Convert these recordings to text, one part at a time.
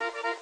you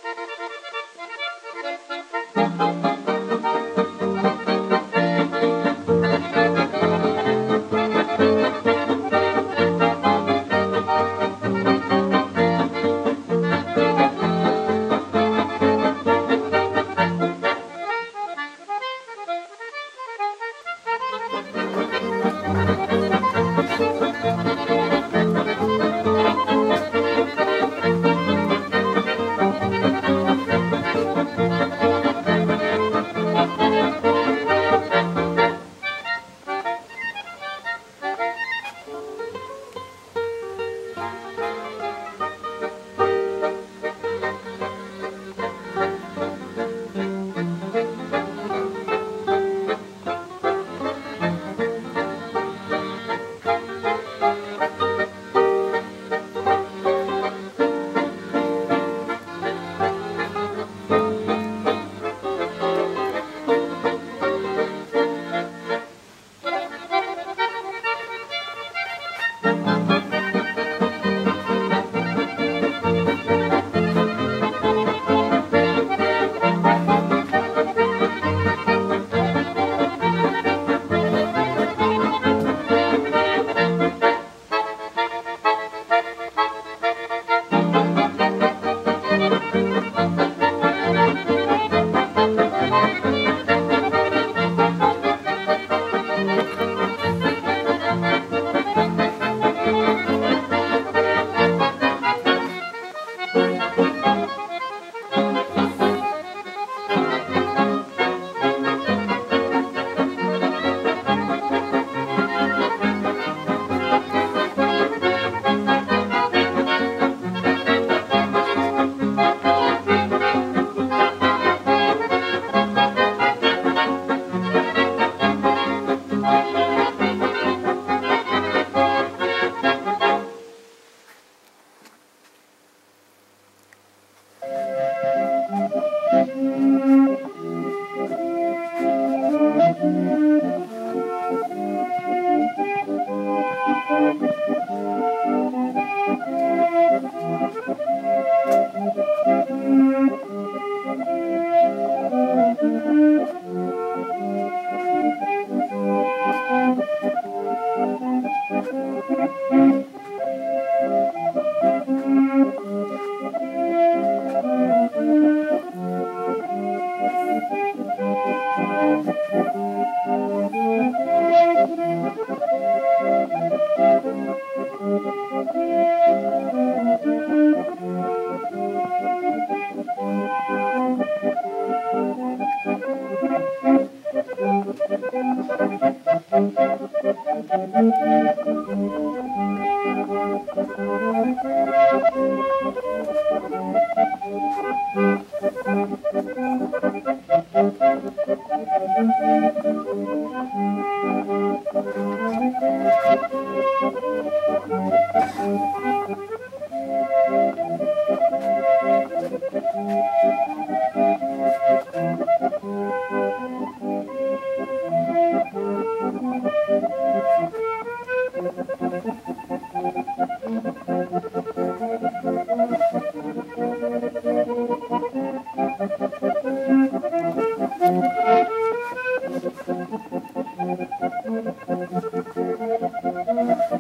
Thank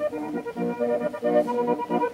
you.